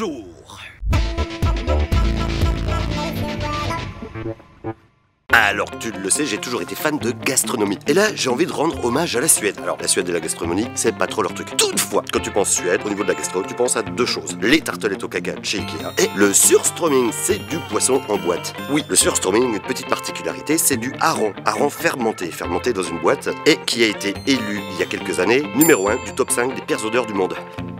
jour. Alors, tu le sais, j'ai toujours été fan de gastronomie. Et là, j'ai envie de rendre hommage à la Suède. Alors, la Suède et la gastronomie, c'est pas trop leur truc. Toutefois, quand tu penses Suède, au niveau de la gastro, tu penses à deux choses. Les tartelettes au caca chez Ikea et le surströmming, c'est du poisson en boîte. Oui, le surströmming, une petite particularité, c'est du hareng. Hareng fermenté, fermenté dans une boîte, et qui a été élu, il y a quelques années, numéro 1 du top 5 des pires odeurs du monde.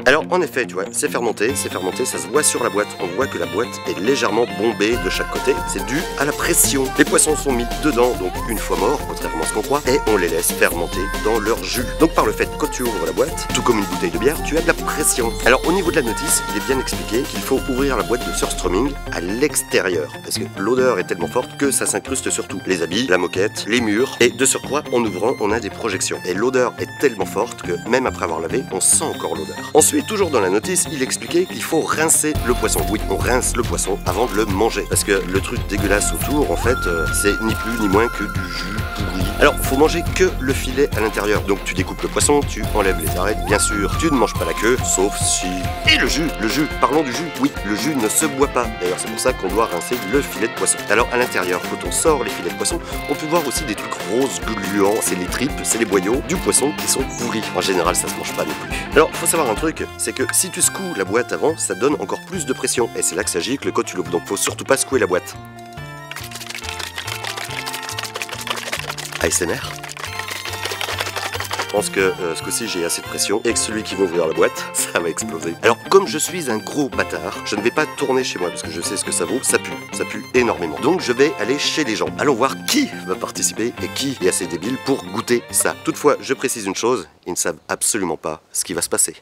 Alors en effet, tu vois, c'est fermenté, c'est fermenté, ça se voit sur la boîte. On voit que la boîte est légèrement bombée de chaque côté. C'est dû à la pression. Les poissons sont mis dedans, donc une fois morts, contrairement à ce qu'on croit, et on les laisse fermenter dans leur jus. Donc par le fait, quand tu ouvres la boîte, tout comme une bouteille de bière, tu as de la pression. Alors au niveau de la notice, il est bien expliqué qu'il faut ouvrir la boîte de surströmming à l'extérieur, parce que l'odeur est tellement forte que ça s'incruste sur tout. Les habits, la moquette, les murs, et de surcroît, en ouvrant, on a des projections. Et l'odeur est tellement forte que même après avoir lavé, on sent encore l'odeur. Ensuite, toujours dans la notice, il expliquait qu'il faut rincer le poisson. Oui, on rince le poisson avant de le manger. Parce que le truc dégueulasse autour, en fait, euh, ni plus ni moins que du jus pourri. Alors, faut manger que le filet à l'intérieur. Donc, tu découpes le poisson, tu enlèves les arêtes, bien sûr. Tu ne manges pas la queue, sauf si. Et le jus, le jus, parlons du jus. Oui, le jus ne se boit pas. D'ailleurs, c'est pour ça qu'on doit rincer le filet de poisson. Alors, à l'intérieur, quand on sort les filets de poisson, on peut voir aussi des trucs roses gluants. C'est les tripes, c'est les boyaux du poisson qui sont pourris. En général, ça se mange pas non plus. Alors, faut savoir un truc, c'est que si tu secoues la boîte avant, ça donne encore plus de pression. Et c'est là que ça gicle quand tu l'ouvres. Donc, faut surtout pas secouer la boîte. ASMR je pense que euh, ce coup-ci j'ai assez de pression et que celui qui va ouvrir la boîte, ça va exploser. Alors comme je suis un gros bâtard, je ne vais pas tourner chez moi parce que je sais ce que ça vaut, ça pue, ça pue énormément. Donc je vais aller chez les gens. Allons voir qui va participer et qui est assez débile pour goûter ça. Toutefois, je précise une chose, ils ne savent absolument pas ce qui va se passer.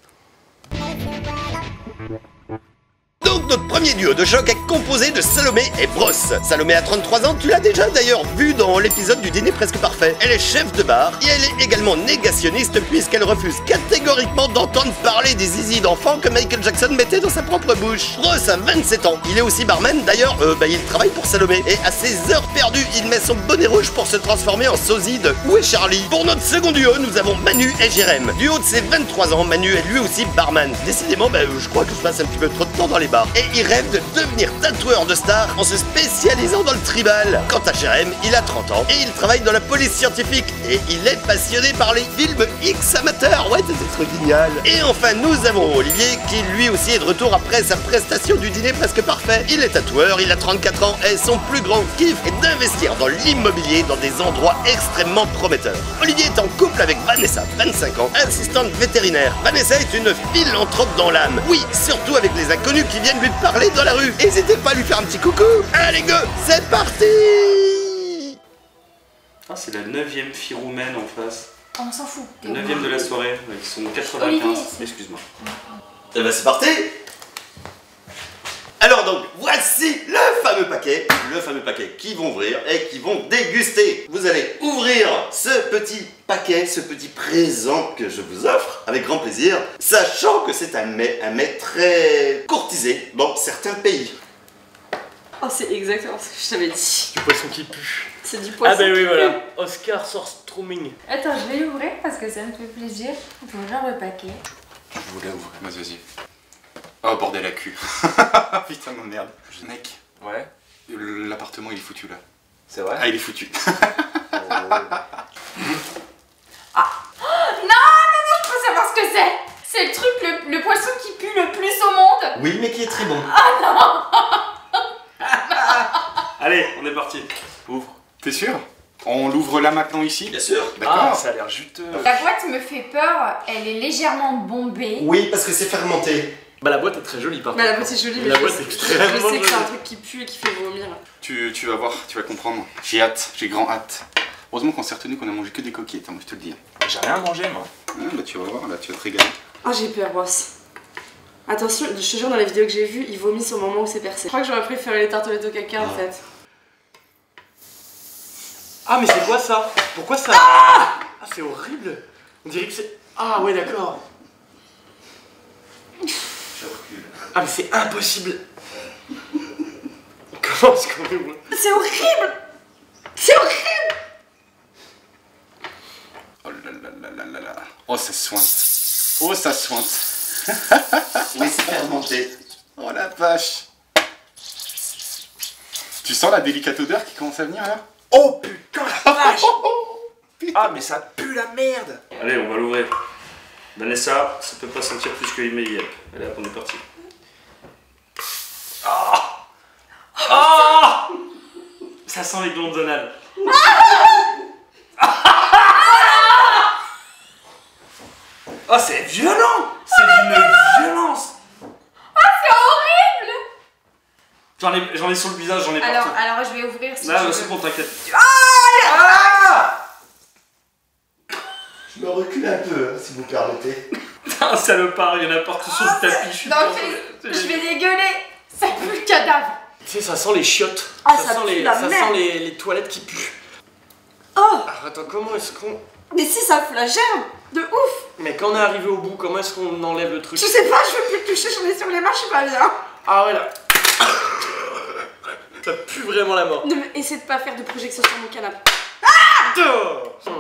Donc notre premier duo de choc est composé de Salomé et Brosse. Salomé a 33 ans, tu l'as déjà d'ailleurs vu dans l'épisode du dîner presque parfait. Elle est chef de bar et elle est également négationniste puisqu'elle refuse catégoriquement d'entendre parler des zizi d'enfants que Michael Jackson mettait dans sa propre bouche. Brosse a 27 ans, il est aussi barman d'ailleurs, euh, bah, il travaille pour Salomé et à ses heures perdues, il met son bonnet rouge pour se transformer en sosie de Où est Charlie? Pour notre second duo, nous avons Manu et Jérém. Du haut de ses 23 ans, Manu est lui aussi barman. Décidément, bah, je crois que je passe un petit peu trop de temps dans les Et il rêve de devenir tatoueur de star en se spécialisant dans le tribal. Quant à Jérém, il a 30 ans et il travaille dans la police scientifique et il est passionné par les films X amateurs. Ouais, c'est trop génial. Et enfin, nous avons Olivier qui lui aussi est de retour après sa prestation du dîner presque parfait. Il est tatoueur, il a 34 ans et son plus grand kiff est d'investir dans l'immobilier dans des endroits extrêmement prometteurs. Olivier est en couple avec Vanessa, 25 ans, assistante vétérinaire. Vanessa est une philanthrope dans l'âme. Oui, surtout avec les inconnus qui viennent lui parler dans la rue. N'hésitez pas à lui faire un petit coucou. Allez go, c'est parti Ah, c'est la 9ème fille roumaine en face. Oh, On s'en fout. La 9ème de la soirée, ils sont 95. Olivier. Excuse-moi. Et ben c'est parti Alors donc, voici le fameux paquet, le fameux paquet qui vont ouvrir et qui vont déguster. Vous allez ouvrir ce petit paquet, ce petit présent que je vous offre avec grand plaisir, sachant que c'est un mets, un mets très courtisé dans certains pays. Oh, c'est exactement ce que je t'avais dit. Du poisson qui pue. C'est du poisson. Ah bah oui, voilà. pue. Oscar Sorstroming. Attends, je vais l'ouvrir parce que ça me fait plaisir. Ouvrir le paquet. Je voulais ouvrir, vas-y, vas-y. Oh bordel la cul. Putain de merde. Mec, Ouais. l'appartement il est foutu là. C'est vrai? Ah il est foutu. Non, non, non, je peux savoir ce que c'est. C'est le truc, le, le poisson qui pue le plus au monde. Oui, mais qui est très bon. Allez, on est parti. Ouvre. T'es sûr? On l'ouvre là maintenant ici? Bien sûr. D'accord. Ah, ça a l'air juteux. La boîte me fait peur. Elle est légèrement bombée. Oui, parce que c'est fermenté. Bah la boîte est très jolie par Bah, la contre. boîte est jolie, La mais boîte je, est sais- je extrêmement sais que c'est un jolie. truc qui pue et qui fait vomir. tu, tu vas voir, tu vas comprendre. J'ai hâte, j'ai grand hâte. Heureusement qu'on s'est retenu qu'on a mangé que des coquillettes, hein, moi je te le dis. J'ai rien mangé moi. Ah, bah tu vas voir, là tu vas te régaler. Ah, j'ai peur, boss. Attention, je te jure, dans la vidéo que j'ai vue, il vomit au moment où c'est percé. Je crois que j'aurais préféré les tartelettes au caca en fait. Ah mais c'est quoi ça? Pourquoi ça? Ah c'est horrible On dirait que c'est... Ah ouais d'accord. Je recule. Ah mais c'est impossible Comment est-ce qu'on ouvre C'est horrible C'est horrible Oh là là là là là là. Oh ça sointe. Oh ça sointe. Oui, c'est fermenté. Oh la vache Tu sens la délicate odeur qui commence à venir là? Oh putain la vache Ah mais ça pue la merde Allez, on va l'ouvrir. Vanessa, ça peut pas sentir plus que Email Yep. Allez hop, on est parti. Ah Ah Ça sent les glandes zonales. Oh c'est violent C'est d'une violence J'en ai, j'en ai sur le visage, j'en ai Alors, partout. alors je vais ouvrir si Là, tu c'est bon, t'inquiète. Je me recule un peu, hein, si vous permettez. Un salopard, il y en a partout sur le tapis. Je suis Donc, pas- je vais dégueuler. Ça pue le cadavre. Tu sais ça sent les chiottes. Ah, ça sent, les, ça sent les, les toilettes qui puent. Oh. Alors attends comment est-ce qu'on... Mais si ça fout la gerbe De ouf. Mais quand on est arrivé au bout, comment est-ce qu'on enlève le truc Je sais pas, je veux plus le toucher, j'en ai sur les mains, je suis pas bien. Ah ouais là. Ça pue vraiment la mort. Ne me- essaie de pas faire de projection sur mon canapé. Hmm. C'est,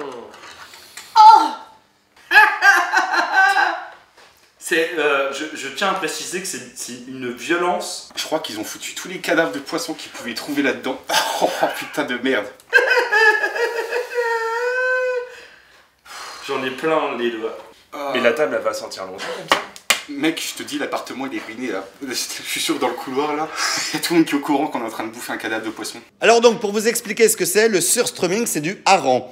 euh, je, je tiens à préciser que c'est c'est une violence. Je crois qu'ils ont foutu tous les cadavres de poissons qu'ils pouvaient trouver là-dedans. Oh putain de merde J'en ai plein les doigts. Ah. Mais la table elle va sentir longtemps comme ça Mec, je te dis, l'appartement il est ruiné là. Je suis sûr dans le couloir là, il y a tout le monde qui est au courant qu'on est en train de bouffer un cadavre de poisson. Alors donc, pour vous expliquer ce que c'est, le surströmming, c'est du hareng.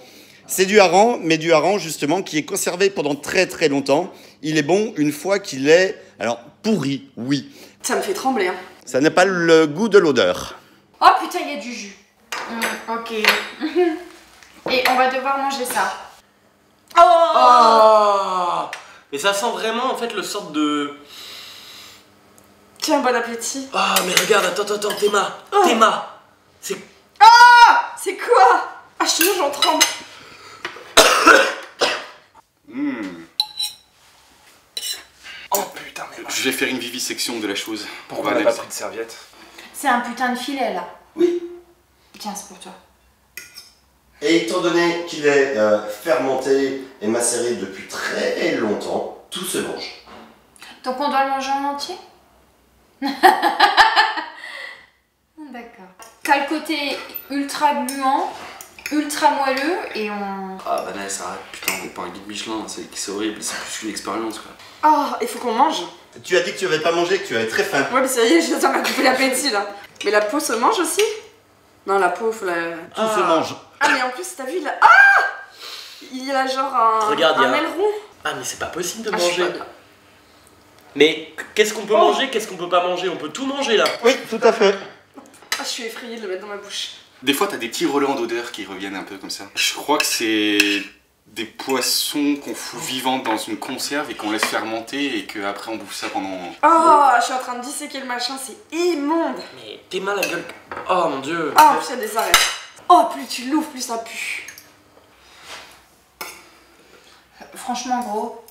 C'est du hareng, mais du hareng justement qui est conservé pendant très très longtemps. Il est bon une fois qu'il est, alors pourri, oui. Ça me fait trembler, hein. Ça n'a pas le goût de l'odeur. Oh putain, il y a du jus. Hmm, ok. Et on va devoir manger ça. Oh Mais ça sent vraiment en fait le sorte de... Tiens, bon appétit. Ah mais regarde, attends, attends, attends, Théma Théma C'est... C'est quoi? Ah, je te jure, j'en tremble. Hmm. Oh putain mais... Je vais faire une vivisection de la chose. Pourquoi On n'a pas pris de serviette C'est un putain de filet là. Oui. Tiens, c'est pour toi. Et étant donné qu'il est euh, fermenté et macéré depuis très longtemps, tout se mange. Donc on doit le manger en entier D'accord. T'as le côté ultra gluant, ultra moelleux et on. Ah Vanessa, arrête, putain, on parle guide Michelin, c'est horrible, c'est plus qu'une expérience quoi. Oh, il faut qu'on mange. Tu as dit que tu n'avais pas mangé, que tu avais très faim. Ouais, mais ça y est, je ça m'a coupé l'appétit là. Mais la peau se mange aussi? Non, la peau, faut la. Tout se mange. Ah, mais en plus, t'as vu, il a. Ah Il a genre un. Regarde, il y un a- aileron. Ah mais c'est pas possible de Ah, je suis manger pas bien. Mais qu'est-ce qu'on peut Oh. manger, qu'est-ce qu'on peut pas manger? On peut tout manger là Oui, tout à fait. Ah, je suis effrayée de le mettre dans ma bouche. Des fois, t'as des petits relents d'odeur qui reviennent un peu comme ça. Je crois que c'est des poissons qu'on fout vivants dans une conserve et qu'on laisse fermenter et qu'après on bouffe ça pendant. Oh, je suis en train de disséquer le machin, c'est immonde. Mais Théma la gueule Oh mon dieu Oh, en plus, il y a des arrêts. Oh, plus tu l'ouvres, plus ça pue. Franchement, gros.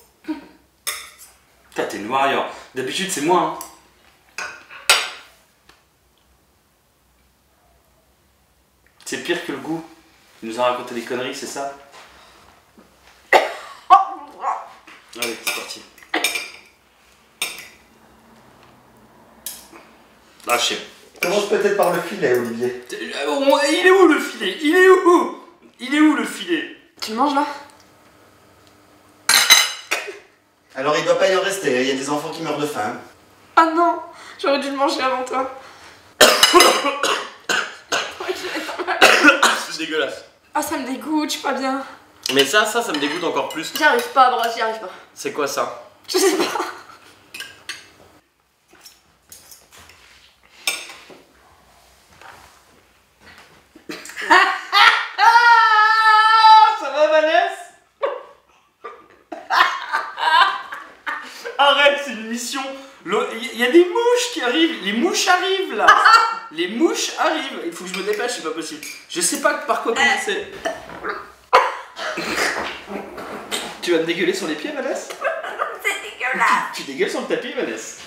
Putain, t'es une warrior. D'habitude, c'est moi. Hein. C'est pire que le goût. Il nous a raconté des conneries, c'est ça Allez, c'est parti. Lâchez. Commence peut-être par le filet, Olivier. Euh, Il est où le filet? Il est où? Il est où le filet? Tu le manges là? Alors, il doit pas y en rester, il y a des enfants qui meurent de faim. Ah non, j'aurais dû le manger avant toi. C'est dégueulasse Ah, ça me dégoûte, je suis pas bien. Mais ça, ça, ça me dégoûte encore plus. J'y arrive pas, bro, j'y arrive pas. C'est quoi ça? Je sais pas. Ça va Vanessa Arrête, c'est une mission. Le- Il y a des mouches qui arrivent. Les mouches arrivent là. Les mouches arrivent. Il faut que je me dépêche, c'est pas possible. Je sais pas par quoi commencer. Dégueuler sur les pieds, Vanessa C'est dégueulasse. Tu dégueules sur le tapis, Vanessa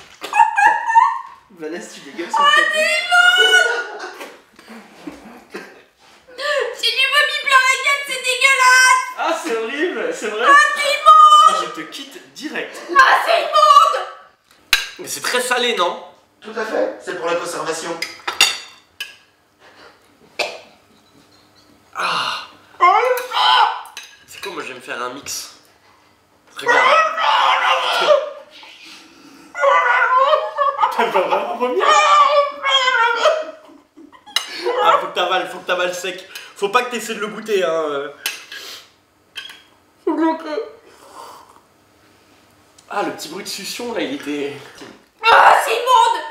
Vanessa, tu dégueules sur le tapis. J'ai du vomi plein la gueule, c'est dégueulasse. Ah, c'est horrible, c'est vrai. Ah, je te quitte direct. Ah, c'est immonde. Mais c'est très salé, non Tout à fait, c'est pour la conservation. C'est quoi, moi je vais me faire un mix. Regarde. Elle va vraiment vomir. Ah, faut t'avales, faut que t'avales sec. Faut pas que t'essaies de le goûter, hein. euh. Faut que- Ah, le petit bruit de succion là, il était. Ah, c'est immonde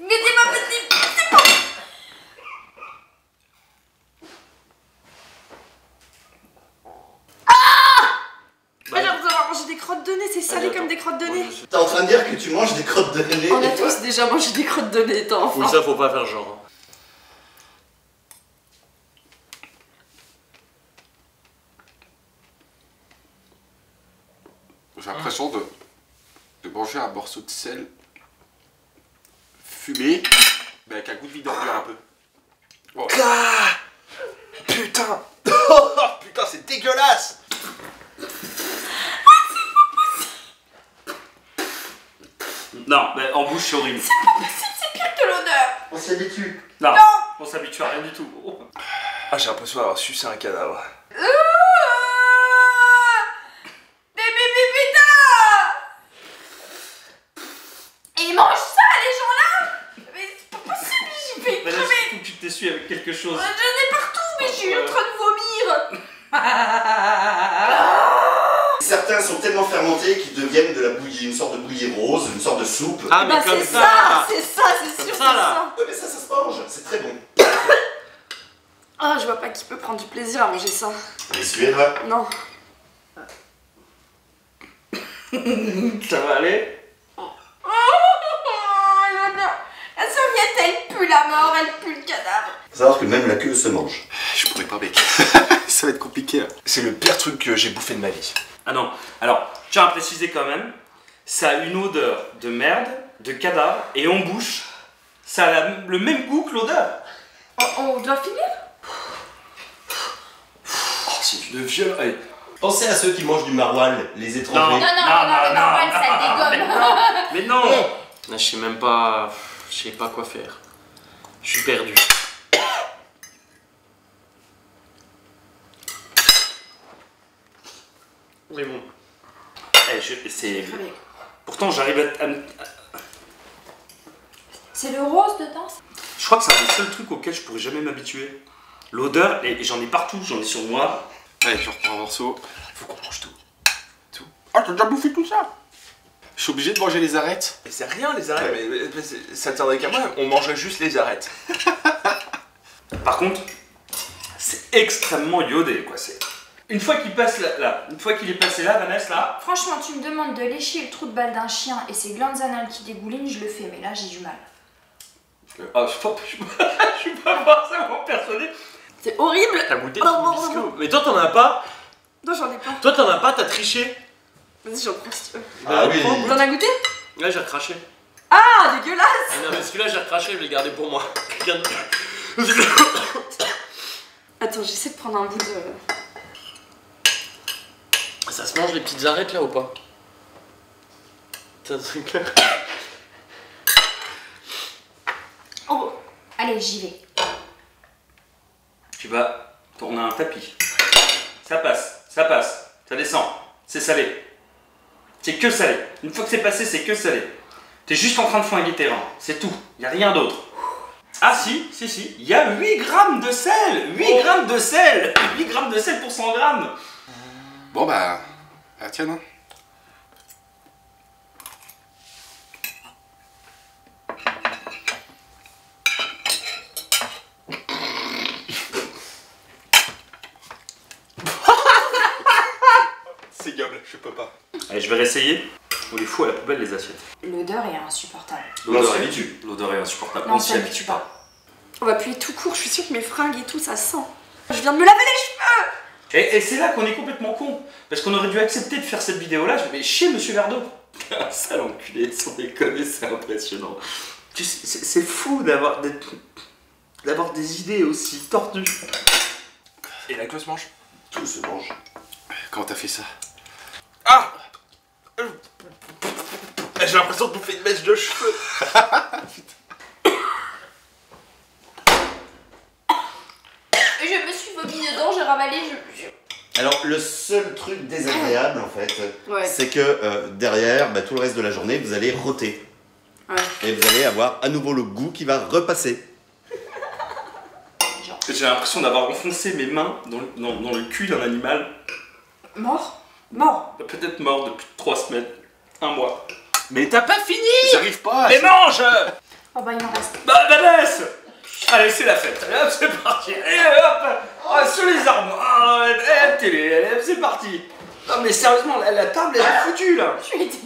Mais c'est pas possible Ah, d'avoir mangé des crottes de nez, c'est salé Allez, comme des crottes de nez. T'es en train de dire que tu manges des crottes de nez On a tous déjà mangé des crottes de nez étant enfant. Oui, ça faut pas faire genre. hein. J'ai l'impression de, de manger un morceau de sel fumé, mais avec un goût de vie d'ordure un peu. Ah Putain Oh, Putain, c'est dégueulasse Non, mais en bouche, c'est horrible. C'est pire que l'odeur On s'y habitue. Non, on s'habitue à rien du tout. Ah, j'ai l'impression d'avoir sucé un cadavre Bébé putain Et ils mangent ça, les gens là Mais c'est pas possible, j'y vais Mais là, crever faut que tu t'essuies avec quelque chose. J'en ai partout, mais je suis en train de vomir Certains sont tellement fermentés qu'ils deviennent de la bouillie, une sorte de bouillie rose, une sorte de soupe. Ah, mais Bah comme c'est ça, c'est ça, c'est sûr, c'est ça, là. ça. Ouais, mais ça, ça se mange, c'est très bon. Ah, je vois pas qui peut prendre du plaisir à manger ça. Les Suédois. Non. Ça va aller Oh, l'odeur La serviette, elle pue la mort, elle pue le cadavre Faut savoir que même la queue se mange. Je pourrais pas, mec. Ça va être compliqué là. C'est le pire truc que j'ai bouffé de ma vie. Ah non, alors, je tiens à préciser quand même, ça a une odeur de merde, de cadavre, et en bouche, ça a la- le même goût que l'odeur. Oh, On doit finir? Oh, c'est une viol. Allez. Pensez à ceux qui mangent du maroilles, les Non. étrangers. Non, non, non, non, non, mais non, normal, non, ça dégomme Mais non Là, je sais même pas. Je sais pas quoi faire. Je suis perdu. Mais bon. Eh, je- c'est... Pourtant, j'arrive à... C'est le rose dedans Je crois que c'est un des seuls trucs auxquels je pourrais jamais m'habituer. L'odeur, j'en ai partout, j'en ai sur moi. Allez, je reprends un morceau. Faut qu'on mange tout. Tout. Ah, t'as déjà bouffé tout ça? Je suis obligé de manger les arêtes. Mais c'est rien les arêtes, mais, mais- ça tiendrait qu'à moi, on mangerait juste les arêtes. Par contre, c'est extrêmement iodé, quoi. C'est... Une fois qu'il passe là, là, une fois qu'il est passé là, Vanessa, là, Franchement, tu me demandes de lécher le trou de balle d'un chien et ses glandes anales qui dégoulinent, je le fais, mais là j'ai du mal. ah, je, peux- je, peux- je suis pas forcément persuadé. C'est horrible. T'as goûté Oh, ton oh, biscuit Mais toi t'en as pas Non, j'en ai pas. Toi t'en as pas, t'as triché Vas-y, j'en prends si tu veux. Ah oui. T'en as goûté? Là j'ai recraché. Ah, dégueulasse Ah non mais celui-là j'ai recraché, je l'ai gardé pour moi. Regarde. Attends, j'essaie de prendre un bout de. Ça se mange les petites arêtes là ou pas? T'as un truc là? Oh Allez, j'y vais. Tu vas tourner un tapis. Ça passe, ça passe, ça descend. C'est salé. C'est que salé. Une fois que c'est passé, c'est que salé. T'es juste en train de flinguer tes reins. C'est tout. Y a rien d'autre. Ah si, si, si. Il y a 8 grammes de sel 8 grammes de sel 8 grammes de sel pour 100 grammes Bon bah. Ah, tiens, non. C'est gueule, je peux pas. Réessayer. On les fout à la poubelle les assiettes. L'odeur est insupportable. On s'y est- habitue. L'odeur est insupportable. Non, On s'y habitue pas. On va puer tout court, je suis sûre que mes fringues et tout, ça sent. Je viens de me laver les cheveux Et, et c'est là qu'on est complètement con. Parce qu'on aurait dû accepter de faire cette vidéo-là. Je vais chier Monsieur Verdeau. Un sale enculé, sans déconner, c'est impressionnant. Tu sais, C'est fou d'avoir d'être- d'avoir des idées aussi tordues. Et la cloche mange Tout se mange. Comment t'as fait ça? Ah J'ai l'impression de bouffer une mèche de cheveux. Et je me suis vomi dedans, j'ai ravalé, je... Alors, le seul truc désagréable, en fait, Ouais. c'est que euh, derrière, bah, tout le reste de la journée, vous allez rôter. Ouais. Et vous allez avoir à nouveau le goût qui va repasser. J'ai l'impression d'avoir enfoncé mes mains dans, le- dans- dans le cul d'un animal Mort? Mort peut-être mort depuis 3 semaines, un mois. Mais t'as pas fini J'arrive pas à... Mais mange Oh bah il en reste. Bah, bah, laisse Allez, c'est la fête. Allez, hop, c'est parti. Allez, hop Ah, Sur les armoires. Allez, télé. Allez, hop, c'est parti. Non, mais sérieusement, la, la table, elle est foutue, là. Je suis déçue.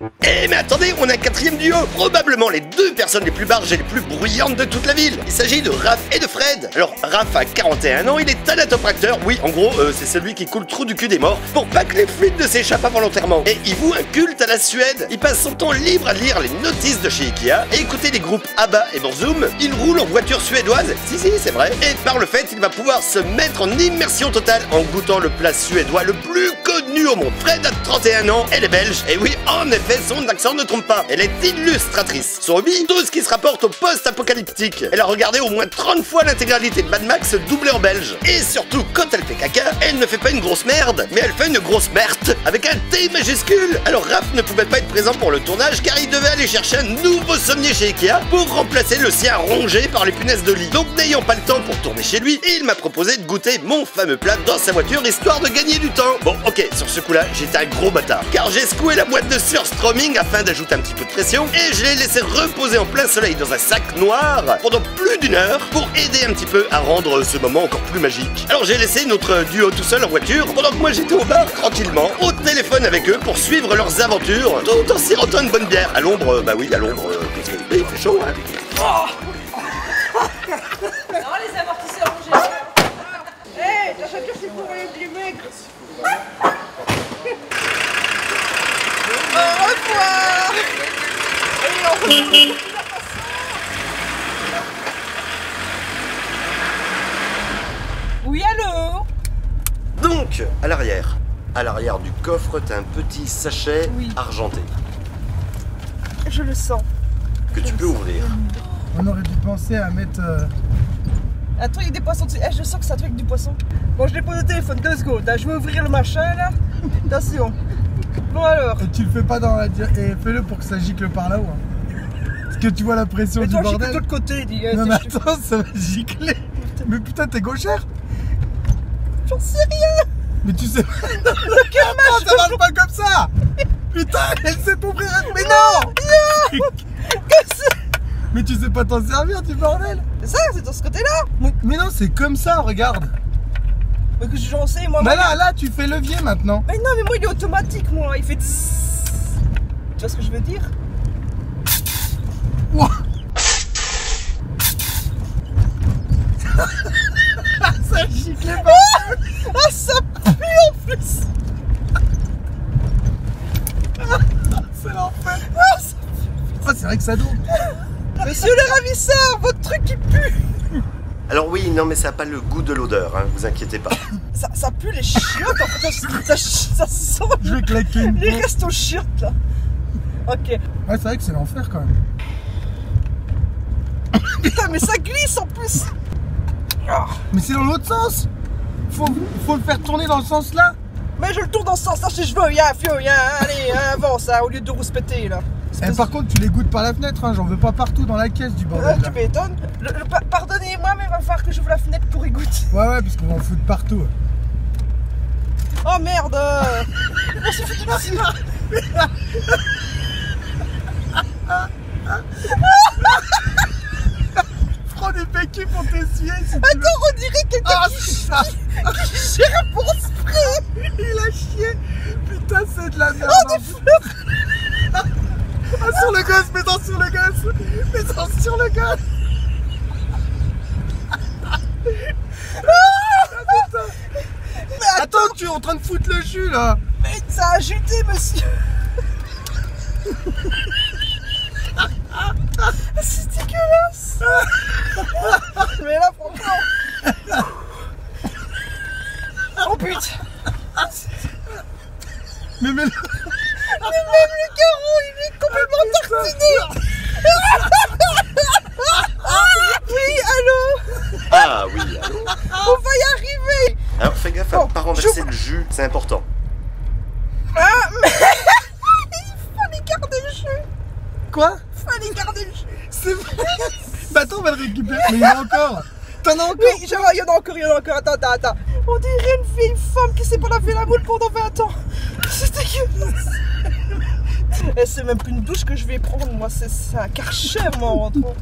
Eh mais attendez, on a un quatrième duo. Probablement les deux personnes les plus barges et les plus bruyantes de toute la ville. Il s'agit de Raph et de Fred. Alors Raph a 41 ans, il est thanatopracteur Oui, en gros, euh, c'est celui qui coule trop du cul des morts Pour pas que les fluides ne s'échappent involontairement Et il voue un culte à la Suède. Il passe son temps libre à lire les notices de chez Ikea Et écouter les groupes ABBA et Borzum Il roule en voiture suédoise. Si si, c'est vrai. Et par le fait, il va pouvoir se mettre en immersion totale En goûtant le plat suédois le plus connu au monde. Fred a 31 ans, elle est belge. Et oui, en effet, son accent ne trompe pas. Elle est illustratrice. Son hobby, tout ce qui se rapporte au post-apocalyptique. Elle a regardé au moins 30 fois l'intégralité de Mad Max doublée en belge. Et surtout, quand elle fait caca, elle ne fait pas une grosse merde, mais elle fait une grosse merde avec un T majuscule. Alors Raph ne pouvait pas être présent pour le tournage car il devait aller chercher un nouveau sommier chez Ikea pour remplacer le sien rongé par les punaises de lit. Donc n'ayant pas le temps pour tourner chez lui, il m'a proposé de goûter mon fameux plat dans sa voiture histoire de gagner du temps. Bon, ok, sur ce coup-là, j'étais un gros bâtard car j'ai secoué la boîte de surstroming afin d'ajouter un petit peu de pression et je l'ai laissé reposer en plein soleil dans un sac noir pendant plus d'une heure pour aider un petit peu à rendre ce moment encore plus magique. Alors j'ai laissé notre duo tout seul en voiture pendant que moi j'étais au bar tranquillement au téléphone avec eux pour suivre leurs aventures tout en sirotant une bonne bière. À l'ombre, bah oui, à l'ombre, euh, parce que il fait chaud. Hein. Non, les amortisseurs rongés. Hé, ta voiture, c'est pour les mecs. Au revoir Allez, au revoir Oui, allô Donc, à l'arrière, à l'arrière du coffre, t'as un petit sachet Oui. argenté Je le sens. que tu peux ouvrir. On aurait dû penser à mettre. euh, Un truc avec des poissons dessus. Eh, je sens que c'est un truc avec du poisson. Bon, je l'ai posé au téléphone, deux secondes. hein. Je vais ouvrir le machin, là. Attention. Bon, alors. Et tu le fais pas dans la. Et fais-le pour que ça gicle par là-haut. hein. Parce que tu vois la pression Mais du toi, que de bordel. l'autre côté, dis. eh, Non mais attends, ça va gicler. Mais putain, t'es gauchère J'en sais rien Mais tu sais. Attends, ça marche pas comme ça Putain, elle sait pas ouvrir. Mais non Mais tu sais pas t'en servir du bordel C'est ça, c'est dans ce côté-là Mais- Mais non, c'est comme ça, regarde Mais que j'en sais, moi. Bah là, là, tu fais levier maintenant Mais non, mais moi, il est automatique, moi. Il fait. Tu vois ce que je veux dire? Ça giclait pas Ah, ça pue en plus C'est l'enfer Ah, ça- Ah, c'est vrai que ça doit Monsieur le ravisseur, votre truc il pue Alors oui, non mais ça n'a pas le goût de l'odeur, hein, vous inquiétez pas. ça, ça pue les chiottes, en fait, ça, ça, ça sent Je vais claquer une les restes aux chiottes, là. Ok. Ouais, c'est vrai que c'est l'enfer quand même. Putain, mais ça glisse en plus Ah. Mais c'est dans l'autre sens faut, faut le faire tourner dans le sens là Mais je le tourne dans ce sens-là si je veux, y'a, fio, y'a, allez, avance, hein, au lieu de rouspéter, là. Eh, Par contre, tu les goûtes par la fenêtre, hein. j'en veux pas partout dans la caisse du Ah, bordel. tu Là. m'étonnes. Pardonnez-moi, mais il va falloir que j'ouvre la fenêtre pour y goûter. Ouais, ouais, parce qu'on va en foutre partout. Oh merde euh. On s'est foutu. Pour t'essuyer si tu veux. Attends, on dirait quelqu'un Ah, qui, ça. qui gère pour spray. Il a chié. Putain, c'est de la merde Oh, des plus. fleurs. Ah, sur le gosse, mets-en sur le gosse. Mets-en sur le gosse. Ah, putain. Attends, tu es en train de foutre le jus là. Mais ça a juté, monsieur C'est dégueulasse Mais là, franchement... Oh putain Mais mais. Ah oui, allô On va y arriver Alors fais gaffe à Bon, pas renverser le jus, c'est important. Fallait garder le jus Quoi Fallait garder le jus C'est vrai Bah attends, on va le récupérer. Mais il y en a encore T'en as encore Oui, je vois, il y en a encore, il y en a encore. Attends, attends, attends. On dirait une vieille femme qui s'est pas lavé la boule pendant 20 ans. C'est dégueulasse. Et c'est même plus une douche que je vais prendre, moi, c'est un karcher, moi, en rentrant.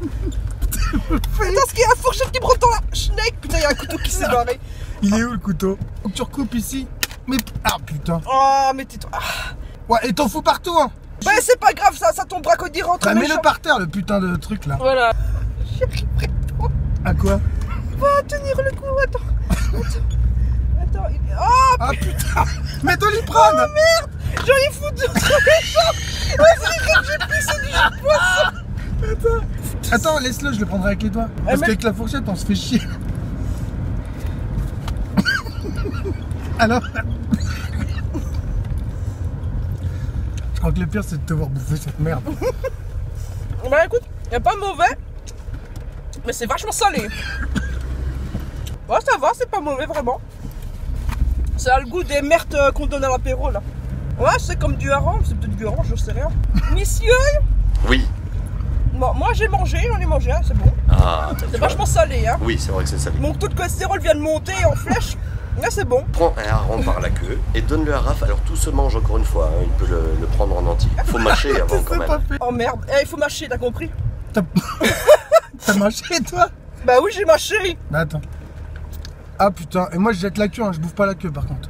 Putain, ce qu'il y a un fourchette qui me rentre dans la schneck. Putain, il y a un couteau qui s'est barré. Il est où le couteau Faut que tu recoupes ici. Mais. Ah putain. Oh, mais tais-toi. Ah. Ouais, et t'en fous partout, hein Ouais, c'est pas grave, ça, ça quand il rentre. Bah mets-le par terre, le putain de truc là. Voilà. J'y arriverai pas. À quoi Va tenir le coup, attends. Attends. Attends, il... Oh, Ah putain Mais Doliprane j'en ai foutu sur les jambes. Vas-y, j'ai pissé du jus de poisson. Attends, laisse-le, je le prendrai avec les doigts. Parce mais- qu'avec la fourchette, on se fait chier. Alors Je crois que le pire, c'est de te voir bouffer cette merde. Bah écoute, y a pas mauvais, mais c'est vachement salé. Ouais, ça va, c'est pas mauvais vraiment. Ça a le goût des merdes euh, qu'on donne à l'apéro là. Ouais, c'est comme du hareng, c'est peut-être du hareng, je sais rien. Messieurs, Oui. bon, moi j'ai mangé, j'en ai mangé, hein, c'est bon. Ah, C'est vachement salé, hein. Oui, c'est vrai que c'est salé. Mon taux de cholestérol vient de monter en flèche. Là, c'est bon. Prends un hareng par la queue et donne-le à Raph. Alors tout se mange encore une fois, hein, il peut le, le prendre en entier. Faut mâcher avant quand même. Oh merde, Eh, il faut mâcher, t'as compris T'as mâché, toi Bah oui, j'ai mâché. Bah attends. Ah putain, et moi je jette la queue, hein, je bouffe pas la queue par contre.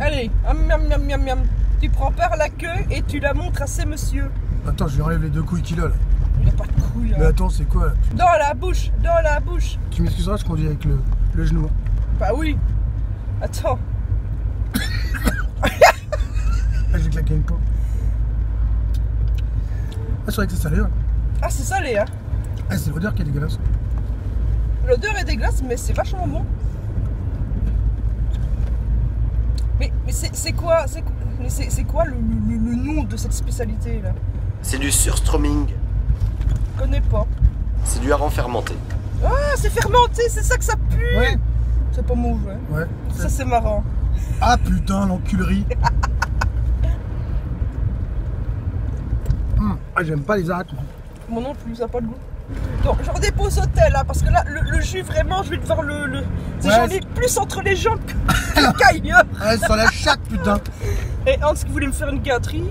Allez, miam, miam, miam, miam. Tu prends par la queue et tu la montres à ces messieurs. Attends, je lui enlève les deux couilles qu'il a là. Il a pas de couilles. Mais hein. attends, c'est quoi là? Dans la bouche, dans la bouche. Tu m'excuseras, je conduis avec le, le genou. hein. Bah oui. Attends. Ah, j'ai claqué une peau. Ah, c'est vrai que c'est salé, ouais. Ah, c'est salé, hein. Ah, c'est l'odeur qui est dégueulasse. L'odeur est dégueulasse, mais c'est vachement bon. Mais, mais c'est c'est quoi, c'est mais c'est- quoi le, le- le nom de cette spécialité là C'est du surströmming. Je connais pas. C'est du hareng fermenté. Ah, c'est fermenté, c'est ça que ça pue. Ouais. C'est pas mauvais. Ouais. Ça, c'est marrant. Ah putain, l'enculerie. Hum, Ah, j'aime pas les arêtes, moi. Moi non plus, ça n'a pas de goût. Donc, j'en dépose au tel, là, parce que là, le, le jus, vraiment, je vais devoir le. le... Ouais, J'en ai plus entre les jambes que ça chatte, putain. Et Hans qui voulait me faire une gâterie.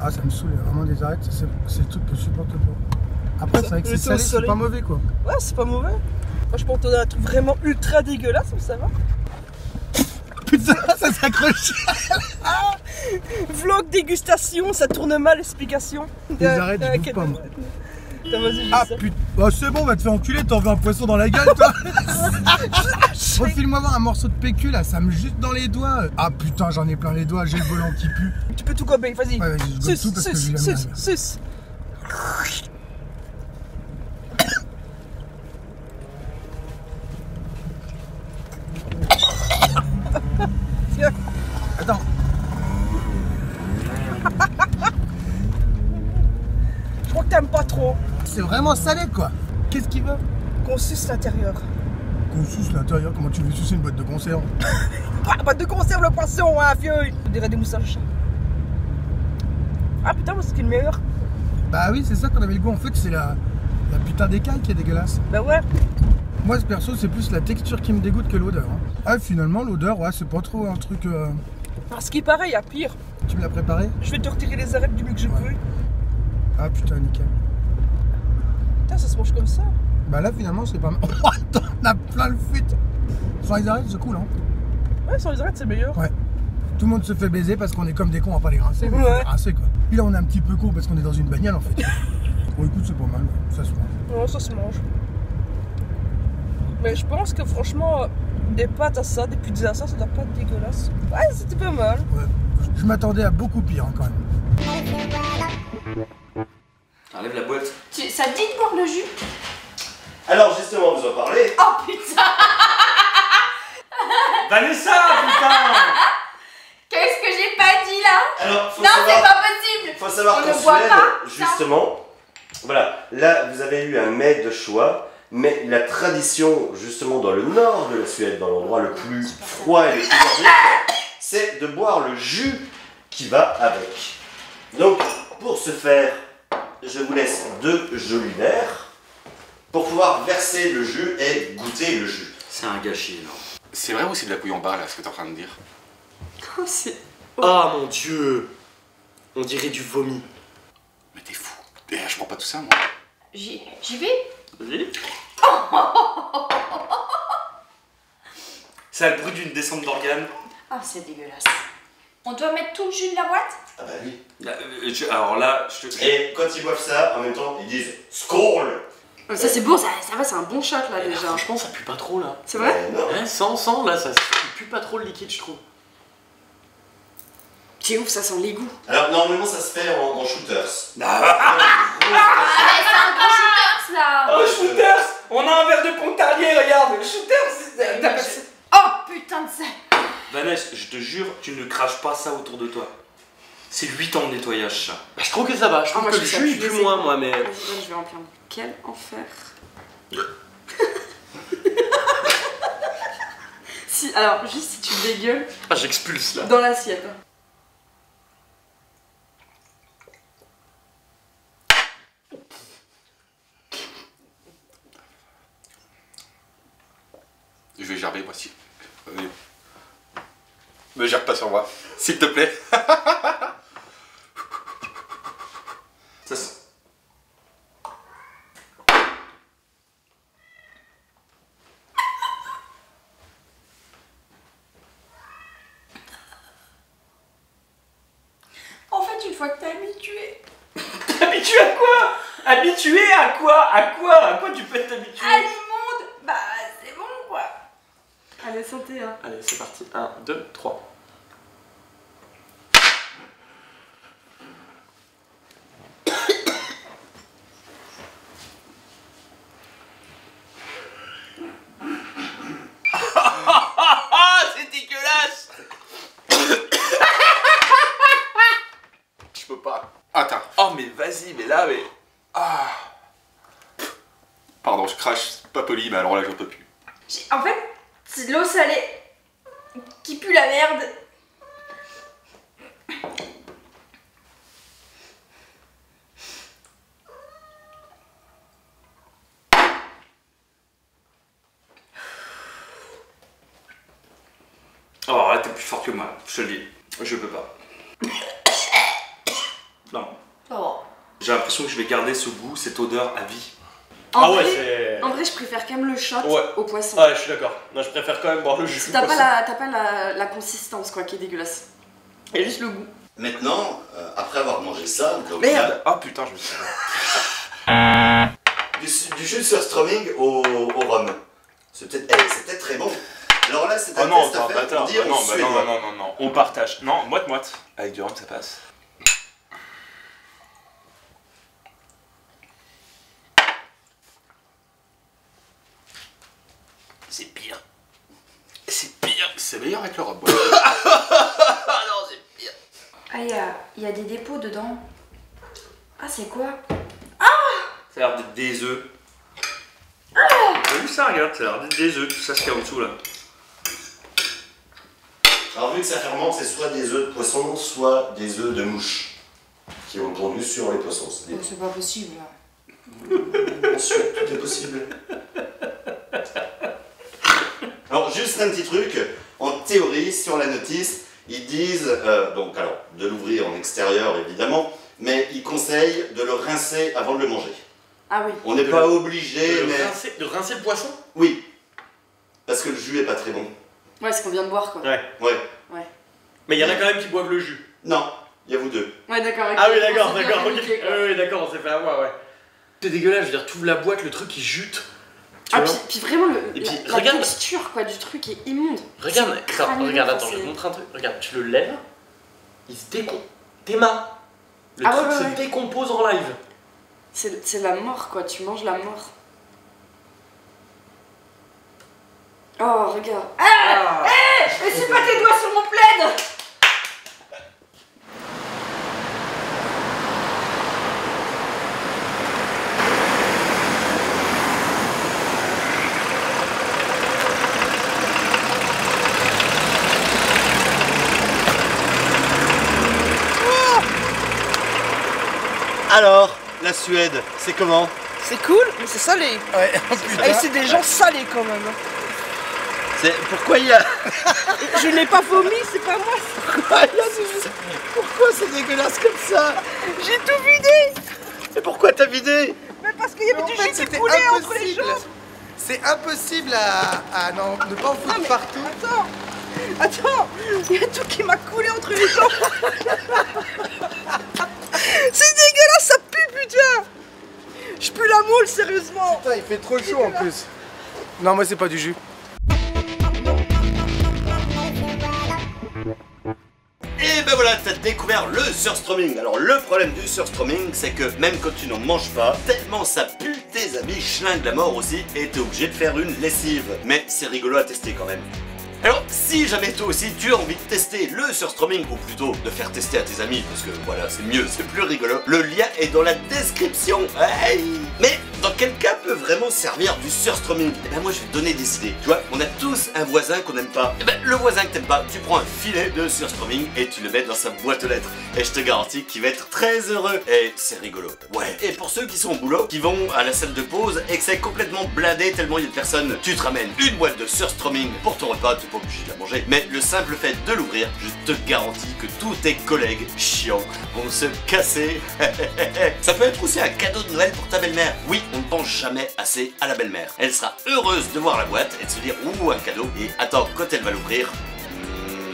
Ah, ça me saoule, vraiment des arêtes, c'est le truc que je supporte pas. Après, c'est vrai que c'est salé, c'est pas mauvais, quoi. Ouais, c'est pas mauvais. Moi, je pense qu'on a un truc vraiment ultra dégueulasse, mais ça va. Putain, ça s'accroche. Vlog dégustation, ça tourne mal, explication. Les arêtes, je bouffe quel- pas, moi. Ah putain. Oh, c'est bon, va te faire enculer, t'en veux un poisson dans la gueule, toi Refile-moi voir un morceau de PQ là, ça me juste dans les doigts. Ah putain, j'en ai plein les doigts, j'ai le volant qui pue. Tu peux tout gober, vas-y. Ouais, vas-y, je gobe tout parce que suce, je l'aime suce, mal. suce. Tiens, Attends, je crois que t'aimes pas trop c'est vraiment salé quoi. Qu'est-ce qu'il veut qu'on suce l'intérieur. Qu'on suce l'intérieur, comment tu veux sucer une boîte de conserve Ah, bah de conserve le poisson, hein, vieux On dirait des moussages. Ah putain, moi, c'est le meilleur. Bah oui, c'est ça qu'on avait le goût. En fait, c'est la, la putain d'écaille qui est dégueulasse. Bah ouais. Moi, ce perso, c'est plus la texture qui me dégoûte que l'odeur. hein. Ah, finalement, l'odeur, ouais, c'est pas trop un truc. euh, Parce qu'il paraît, il y a pire. Tu me l'as préparé? Je vais te retirer les arêtes du mieux que je peux. Ah putain, nickel. Putain, ça se mange comme ça. Bah là, finalement, c'est pas mal. Oh, attends, on a plein le fuite. Sans les arêtes, c'est cool, hein. Ouais, sans les arêtes, c'est meilleur. Ouais. Tout le monde se fait baiser parce qu'on est comme des cons à pas les rincer. Mais Ouais. rincer, quoi. Puis là, on est un petit peu con parce qu'on est dans une bagnole, en fait. bon, écoute, c'est pas mal. ouais. Ça se mange. Non, ça se mange. Mais je pense que franchement, des pâtes à ça, des pizzas à ça, ça doit pas être dégueulasse. Ouais, c'était pas mal. Ouais. Je m'attendais à beaucoup pire, hein, quand même. Enlève la boîte. Tu- Ça te dit de boire le jus? Alors justement, vous en parlez Oh putain Vanessa, putain Alors, faut Non, c'est pas possible faut savoir On qu'en ne boit Suède, pas, justement, voilà, là vous avez eu un mets de choix, mais la tradition, justement, dans le nord de la Suède, dans l'endroit le plus froid et le plus nordique, c'est de boire le jus qui va avec. Donc, pour ce faire, je vous laisse deux jolis verres pour pouvoir verser le jus et goûter le jus. C'est un gâchis, non? C'est vrai ou c'est de la bouille en barre là, ce que t'es en train de dire Oh, c'est. Oh mon dieu On dirait du vomi. Mais t'es fou. Eh, je prends pas tout ça, moi. J'y j'y vais? Vas-y. Ça a le bruit d'une descente d'organes. Ah, c'est dégueulasse. On doit mettre tout le jus de la boîte? Ah bah oui. Là, euh, je- Alors là, je te... Et quand ils boivent ça, en même temps, ils disent Skål Ça, c'est bon, ça, ça va, c'est un bon shot là déjà. franchement, ça pue pas trop là. C'est vrai. Hein, sans, sans, là, ça, ça pue pas trop le liquide, je trouve. C'est ouf, ça sent l'égout. Alors, normalement, ça se fait en, en shooters. Ah, Ah, mais c'est un gros shooters là Oh, shooters On a un verre de Pontarlier, regarde Shooters Oh putain de ça Vanessa, je te jure, tu ne craches pas ça autour de toi. C'est 8 ans de nettoyage, ça. Bah, je trouve que ça va, je trouve Ah, moi, que je le trouve jus les moins, égouts. moi, mais. Vas-y, je vais remplir. Quel enfer. si, alors, juste si tu dégueules Ah, j'expulse là. dans l'assiette. Je vais gerber, voici. Vas-y. Me gerbe pas sur moi, s'il te plaît. Ça sent- En fait, une fois que t'es habitué Habitué à quoi Habitué à quoi À quoi À quoi tu peux être habitué à l'immonde, bah c'est bon quoi Allez, santé, hein. Allez, c'est parti. 1, 2, 3. Ah, c'est dégueulasse Je peux pas. Attends. Oh, mais vas-y, mais là, mais. C'est pas poli, mais alors là, j'en peux plus. En fait, c'est de l'eau salée qui pue la merde. Oh, là, t'es plus fort que moi, je te le dis. Je peux pas. Non. Va. J'ai l'impression que je vais garder ce goût, cette odeur à vie. En Ah ouais, vrai, c'est. En vrai, je préfère quand même le shot Ouais. au poisson. Ouais, je suis d'accord. Non, je préfère quand même boire le jus. Si T'as pas, la, t'as pas la, la consistance, quoi, qui est dégueulasse. Il y a juste le goût. Maintenant, euh, après avoir mangé ça, donc, Merde Oh putain, je me suis. du, du jus de surströmming au, au rhum. C'est peut-être eh, c'est peut-être très bon. Alors là, c'est un Oh non, test à faire bâtard. pour dire Bah non, bah non, non, non, non, on partage. Non, moite-moite. Avec du rhum, ça passe. C'est pire. C'est pire. C'est meilleur avec le rhum. Ah non, c'est pire. Ah, il y a, il y a des dépôts dedans. Ah, c'est quoi? Ça a l'air d'être des œufs. T'as vu ça, regarde, ça a l'air d'être des œufs, tout ça ce qu'il y a en dessous là. Alors vu que ça fermente, c'est soit des œufs de poisson, soit des œufs de mouche qui ont pondu sur les poissons. C'est des- C'est pas possible. En Suède, tout est possible. Juste un petit truc. En théorie, sur la notice, ils disent, euh, donc alors, de l'ouvrir en extérieur évidemment, mais ils conseillent de le rincer avant de le manger. Ah oui. On n'est pas le- obligé, De, mais. rincer, de rincer le poisson? Oui. Parce que le jus est pas très bon. Ouais, ce qu'on vient de boire, quoi. Ouais. Ouais. Mais il y en a quand même qui boivent le jus. Non, il y a vous deux. Ouais, d'accord. Ah oui, d'accord, d'accord, oui, d'accord, on s'est fait avoir, ouais. C'est dégueulasse, je veux dire, tu ouvres la boîte, le truc il jute. Tu Ah, vois puis, puis vraiment, le, Et la, puis, la regarde. texture, quoi, du truc est immonde. Regarde, attends, regarde, attends, je c'est- te montre un truc. Regarde, tu le lèves, il se décompose. Tes mains. Le Ah truc ouais, ouais, se ouais. décompose en live. C'est la mort, quoi. Tu manges la mort. Oh, regarde. Ah. Mais c'est pas tes doigts sur mon plaid Alors, la Suède, c'est comment C'est cool, mais c'est salé. Ouais, Et c'est des gens salés quand même. C'est pourquoi il y a Je n'ai pas vomi, c'est pas moi. pourquoi il y a ce- Pourquoi c'est dégueulasse comme ça J'ai tout vidé. Et pourquoi t'as vidé Mais parce qu'il y avait du fait, jus qui coulait entre les jambes. C'est impossible à, à non, ne pas en foutre mais- partout. Attends, attends, il y a tout qui m'a coulé entre les jambes. c'est dégueulasse, ça pue, putain. Je pue la moule, sérieusement. Putain, il fait trop chaud en plus. Non, moi c'est pas du jus. Et ben voilà, t'as découvert le surstroming. Alors le problème du surstroming, c'est que même quand tu n'en manges pas, tellement ça pue, tes amis schlinguent la mort aussi, et t'es obligé de faire une lessive. Mais c'est rigolo à tester quand même. Alors, si jamais toi aussi tu as envie de tester le surstroming, ou plutôt de faire tester à tes amis, parce que voilà, c'est mieux, c'est plus rigolo, le lien est dans la description. Hey Mais dans quel cas peut vraiment servir du surstroming Eh ben moi je vais te donner des idées. Tu vois, on a tous un voisin qu'on n'aime pas. Eh ben le voisin que t'aimes pas, tu prends un filet de surstroming et tu le mets dans sa boîte aux lettres. Et je te garantis qu'il va être très heureux. Et c'est rigolo. Ouais. Et pour ceux qui sont au boulot, qui vont à la salle de pause et que c'est complètement blindé tellement il y a de personnes, tu te ramènes une boîte de surstroming pour ton repas, t'es pas obligé de la manger. Mais le simple fait de l'ouvrir, je te garantis que tous tes collègues chiants vont se casser. Ça peut être aussi un cadeau de Noël pour ta belle-mère. Oui, on ne pense jamais assez à la belle-mère. Elle sera heureuse de voir la boîte et de se dire ouh un cadeau. Et attends, quand elle va l'ouvrir,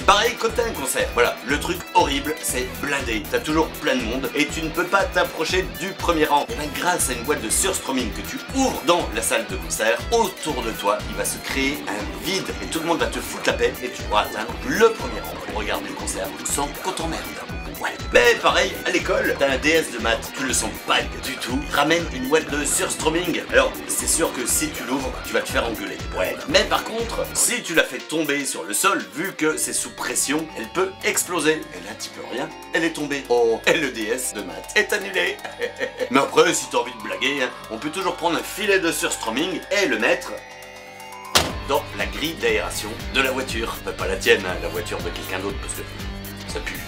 Pareil t'as un concert, voilà, le truc horrible, c'est blindé, t'as toujours plein de monde et tu ne peux pas t'approcher du premier rang. Et bien grâce à une boîte de surstroming que tu ouvres dans la salle de concert, autour de toi, il va se créer un vide et tout le monde va te foutre la paix et tu pourras atteindre le premier rang pour regarder le concert sans qu'on t'emmerde. Ouais. Mais pareil, à l'école, t'as un DS de maths, tu le sens pas du tout, ramène une boîte de surstroming. Alors, c'est sûr que si tu l'ouvres, tu vas te faire engueuler. Ouais. Mais par contre, si tu la fais tomber sur le sol, vu que c'est sous pression, elle peut exploser. Et là, tu peux rien, elle est tombée. Oh, et le DS de maths est annulé. Mais après, si t'as envie de blaguer, hein, on peut toujours prendre un filet de surstroming et le mettre dans la grille d'aération de la voiture. Enfin, pas la tienne, hein, la voiture de quelqu'un d'autre, parce que ça pue.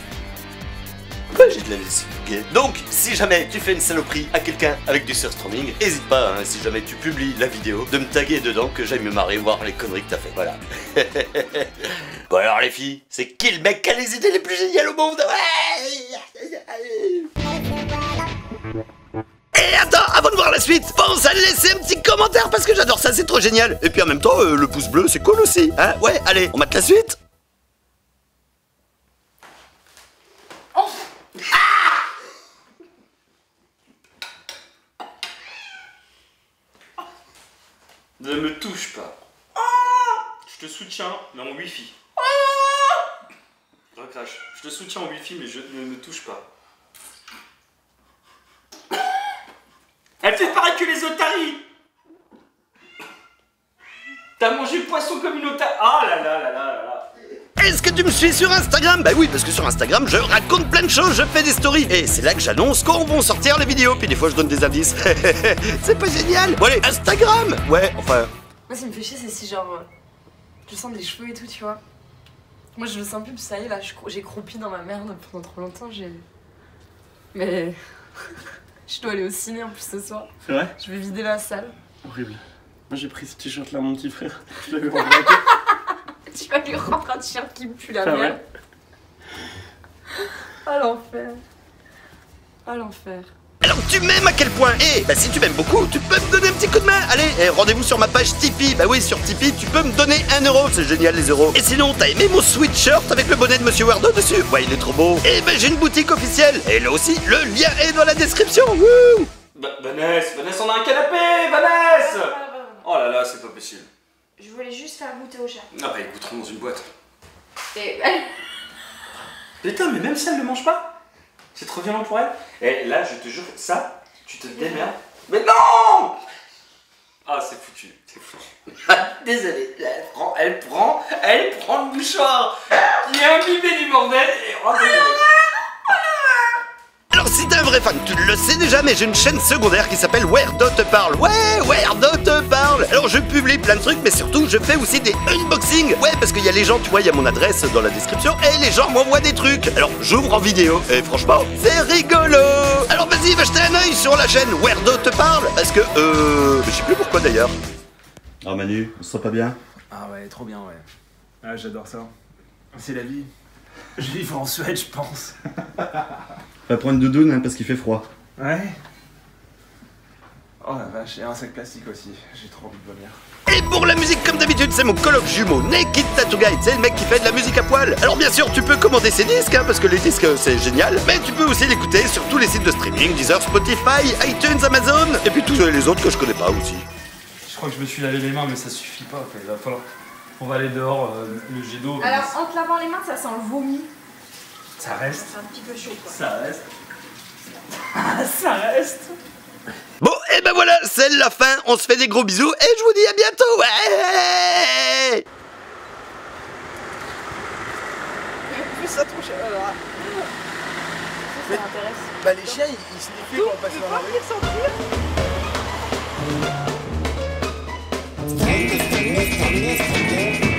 Pourquoi j'ai de la Donc, si jamais tu fais une saloperie à quelqu'un avec du surstroming, hésite pas, hein, si jamais tu publies la vidéo, de me taguer dedans que j'aille me marrer voir les conneries que t'as fait. Voilà. bon alors les filles, c'est qui le mec qui a les idées les plus géniales au monde? Ouais et attends, avant de voir la suite, pense à laisser un petit commentaire parce que j'adore ça, c'est trop génial. Et puis en même temps, euh, le pouce bleu, c'est cool aussi. Hein? Ouais, allez, on mate la suite Ne me touche pas. Je te soutiens, mais en wifi. Recrache. Je te soutiens en wifi, mais je ne me touche pas. Elle fait pareil que les otaries T'as mangé poisson comme une otarie Ah là là là là là là Est-ce que tu me suis sur Instagram? Bah oui, parce que sur Instagram, je raconte plein de choses, je fais des stories. Et c'est là que j'annonce quand vont sortir les vidéos. Puis des fois, je donne des indices. c'est pas génial Bon allez, Instagram Ouais, enfin... Moi, ce qui me fait chier, c'est si genre. euh, Je sens des cheveux et tout, tu vois. Moi, je le sens plus, puis ça y est, là, j'ai croupi dans ma merde pendant trop longtemps. J'ai. Mais. je dois aller au ciné en plus ce soir. C'est vrai? Je vais vider la salle. Horrible. Moi j'ai pris ce t-shirt là mon petit frère. Je l'avais. Tu vas lui rendre un t-shirt qui me pue la Ah ouais. merde. Ah l'enfer. Ah l'enfer. Alors tu m'aimes à quel point? Et bah si tu m'aimes beaucoup, tu peux me donner un petit coup de main. Allez, eh, rendez-vous sur ma page Tipeee. Bah oui, sur Tipeee, tu peux me donner un euro. C'est génial les euros. Et sinon, t'as aimé mon sweatshirt avec le bonnet de Monsieur Wardo dessus? Ouais, il est trop beau. Et bah j'ai une boutique officielle. Et là aussi, le lien est dans la description. Wouh! Bah, Vanessa, Vanessa, on a un canapé Vanessa! Oh là là, c'est pas possible. Je voulais juste faire goûter au chat. Ah bah écouterons dans une boîte. Et Putain, mais même ça, elle le mange pas C'est trop violent pour elle Et là, je te jure, ça, tu te démerdes. Mais non Ah, c'est foutu, c'est foutu. Désolé, elle prend, elle prend, elle prend le mouchoir qui est imbibé du bordel et oh, si t'es un vrai fan, tu le sais déjà, mais j'ai une chaîne secondaire qui s'appelle Werdo te parle. Ouais, Werdo te parle. Alors je publie plein de trucs, mais surtout je fais aussi des unboxings. Ouais, parce qu'il y a les gens, tu vois, il y a mon adresse dans la description, et les gens m'envoient des trucs. Alors j'ouvre en vidéo, et franchement, c'est rigolo. Alors vas-y, va jeter un oeil sur la chaîne Werdo te parle, parce que euh, je sais plus pourquoi d'ailleurs. Ah Manu, on se sent pas bien? Ah ouais, trop bien, ouais. Ah, j'adore ça. C'est la vie. Je vais vivre en Suède, je pense. Va prendre une doudoune hein, parce qu'il fait froid. Ouais. Oh la vache, et un sac plastique aussi. J'ai trop envie de vomir. Et pour la musique, comme d'habitude, c'est mon coloc jumeau, Naked Tattoo Guide. C'est le mec qui fait de la musique à poil. Alors bien sûr, tu peux commander ses disques, hein, parce que les disques, c'est génial. Mais tu peux aussi l'écouter sur tous les sites de streaming, Deezer, Spotify, iTunes, Amazon, et puis tous les autres que je connais pas aussi. Je crois que je me suis lavé les mains, mais ça suffit pas. Il va falloir. On va aller dehors, euh, le jet d'eau. Alors, en te lavant les mains, ça sent le vomi. Ça reste. C'est un petit peu chaud, quoi. Ça reste. ça reste. Bon, et ben voilà, c'est la fin. On se fait des gros bisous, et je vous dis à bientôt. Ouais Plus ça trop cher. Alors, Ça m'intéresse. bah les chiens, ils, ils se défient quand on passe dans la rue. Stanley.